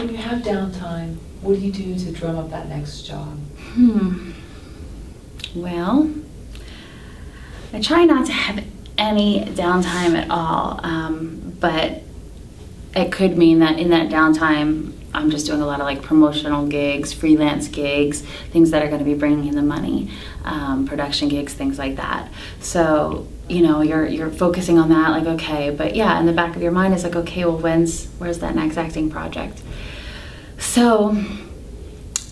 When you have downtime, what do you do to drum up that next job? Hmm. Well, I try not to have any downtime at all, um, but it could mean that in that downtime, I'm just doing a lot of like promotional gigs, freelance gigs, things that are going to be bringing in the money, um, production gigs, things like that. So you know, you're you're focusing on that, like okay, but yeah, in the back of your mind is like okay, well, when's where's that next acting project? So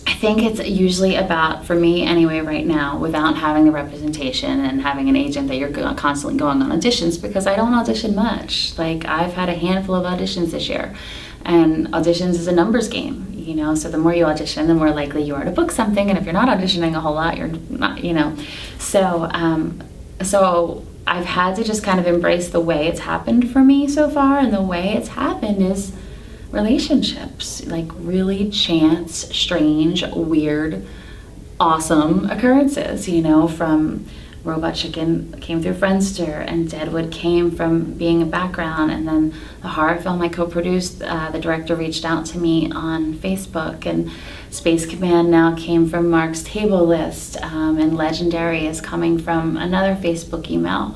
I think it's usually about, for me anyway, right now, without having the representation and having an agent that you're constantly going on auditions because I don't audition much. Like, I've had a handful of auditions this year, and auditions is a numbers game, you know, so the more you audition, the more likely you are to book something, and if you're not auditioning a whole lot, you're not, you know. So, um, so I've had to just kind of embrace the way it's happened for me so far, and the way it's happened is relationships, like really chance, strange, weird, awesome occurrences, you know, from Robot Chicken came through Friendster, and Deadwood came from being a background, and then the horror film I co-produced, uh, the director reached out to me on Facebook, and Space Command now came from Mark's table list, um, and Legendary is coming from another Facebook email.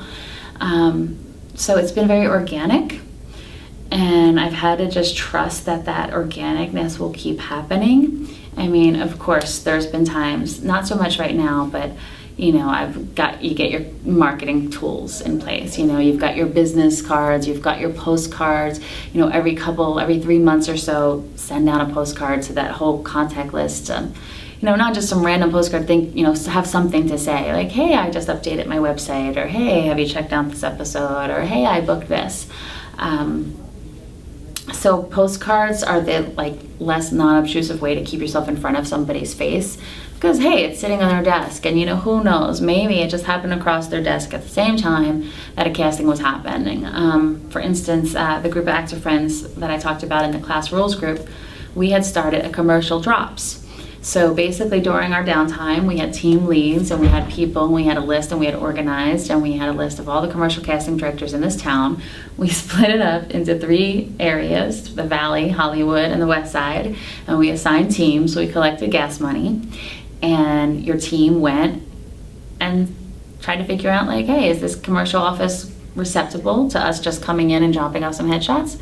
Um, so it's been very organic and I've had to just trust that that organicness will keep happening. I mean, of course, there's been times, not so much right now, but you know, I've got you get your marketing tools in place. You know, you've got your business cards, you've got your postcards. You know, every couple, every three months or so, send out a postcard to that whole contact list. Um, you know, not just some random postcard. Think, you know, have something to say, like, "Hey, I just updated my website," or "Hey, have you checked out this episode?" or "Hey, I booked this." Um, so postcards are the like less non-obtrusive way to keep yourself in front of somebody's face. Because hey it's sitting on their desk and you know who knows? Maybe it just happened across their desk at the same time that a casting was happening. Um, for instance uh, the group of actor friends that i talked about in the class rules group we had started a commercial drops so basically, during our downtime, we had team leads and we had people, and we had a list and we had organized, and we had a list of all the commercial casting directors in this town. We split it up into three areas the Valley, Hollywood, and the West Side, and we assigned teams. We collected gas money, and your team went and tried to figure out, like, hey, is this commercial office receptible to us just coming in and dropping off some headshots?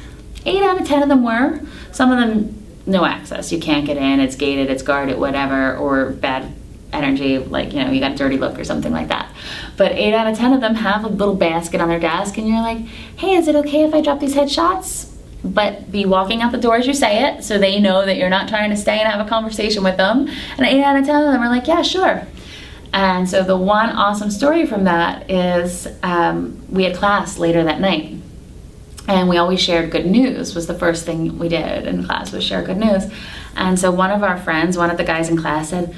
Eight out of ten of them were. Some of them no access. You can't get in. It's gated. It's guarded. Whatever. Or bad energy, like you know, you got a dirty look or something like that. But eight out of ten of them have a little basket on their desk, and you're like, hey, is it okay if I drop these headshots? But be walking out the door as you say it, so they know that you're not trying to stay and have a conversation with them. And eight out of ten of them are like, yeah, sure. And so the one awesome story from that is um, we had class later that night and we always shared good news was the first thing we did in class was share good news and so one of our friends one of the guys in class said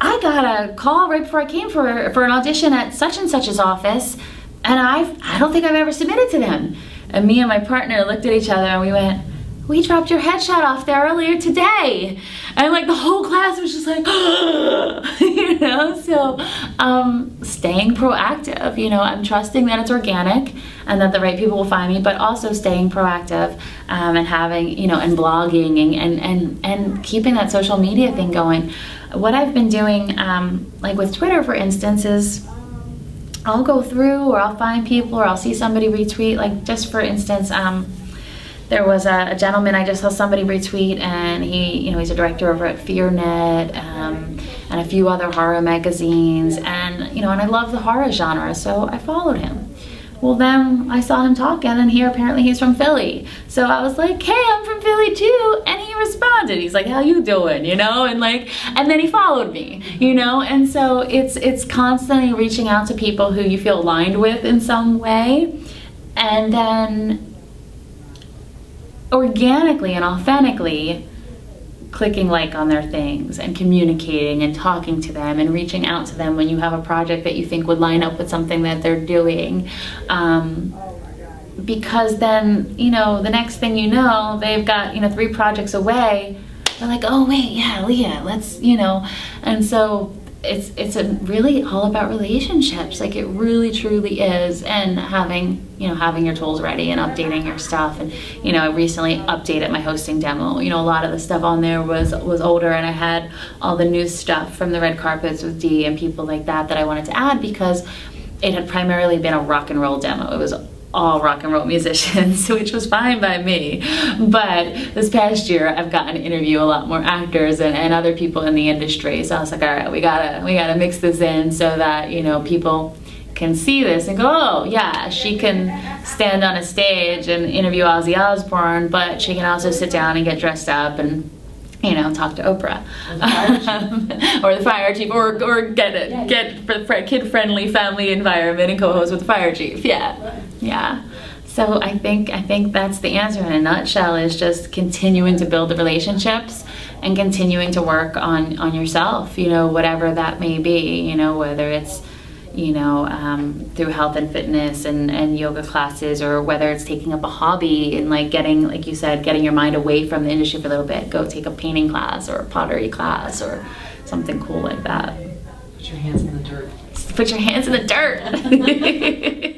i got a call right before i came for for an audition at such and such's office and i i don't think i've ever submitted to them and me and my partner looked at each other and we went we dropped your headshot off there earlier today. And like the whole class was just like, know, so um, staying proactive, you know, I'm trusting that it's organic and that the right people will find me, but also staying proactive um, and having, you know, and blogging and, and, and, and keeping that social media thing going. What I've been doing, um, like with Twitter, for instance, is I'll go through or I'll find people or I'll see somebody retweet, like just for instance, um, there was a, a, gentleman I just saw somebody retweet, and he, you know, he's a director over at FearNet um, and a few other horror magazines, and you know, and I love the horror genre, so I followed him. Well, then I saw him talking, and then here apparently he's from Philly. So I was like, "Hey, I'm from Philly too," and he responded. He's like, "How you doing?" You know, and like, and then he followed me. You know, and so it's it's constantly reaching out to people who you feel aligned with in some way, and then organically and authentically clicking like on their things and communicating and talking to them and reaching out to them when you have a project that you think would line up with something that they're doing. Um, because then, you know, the next thing you know, they've got, you know, three projects away. They're like, oh, wait, yeah, Leah, let's, you know. And so it's it's a really all about relationships. Like it really truly is. And having you know having your tools ready and updating your stuff. And you know i recently updated my hosting demo. You know a lot of the stuff on there was was older. And i had all the new stuff from the red carpets with D and people like that that i wanted to add because it had primarily been a rock and roll demo. It was all rock and roll musicians, which was fine by me. But this past year, I've gotten to interview a lot more actors and, and other people in the industry. So I was like, all right, we gotta we gotta mix this in so that you know people can see this and go, oh yeah, she can stand on a stage and interview Ozzy Osbourne, but she can also sit down and get dressed up and you know, talk to Oprah, or the fire chief, or or get it, yeah, get for kid friendly family environment and co-host with the fire chief. Yeah, yeah. So I think I think that's the answer in a nutshell is just continuing to build the relationships and continuing to work on on yourself. You know, whatever that may be. You know, whether it's you know, um, through health and fitness and, and yoga classes, or whether it's taking up a hobby and like getting, like you said, getting your mind away from the industry for a little bit. Go take a painting class or a pottery class or something cool like that. Put your hands in the dirt. Put your hands in the dirt.